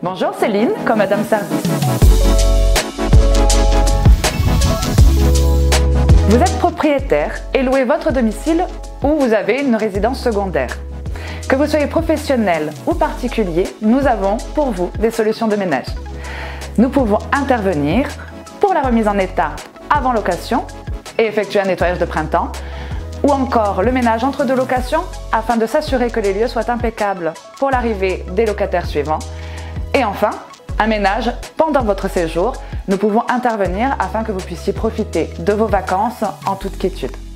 Bonjour Céline, comme Madame Service. Vous êtes propriétaire et louez votre domicile ou vous avez une résidence secondaire. Que vous soyez professionnel ou particulier, nous avons pour vous des solutions de ménage. Nous pouvons intervenir pour la remise en état avant location et effectuer un nettoyage de printemps, ou encore le ménage entre deux locations afin de s'assurer que les lieux soient impeccables pour l'arrivée des locataires suivants. Et enfin, un ménage pendant votre séjour. Nous pouvons intervenir afin que vous puissiez profiter de vos vacances en toute quiétude.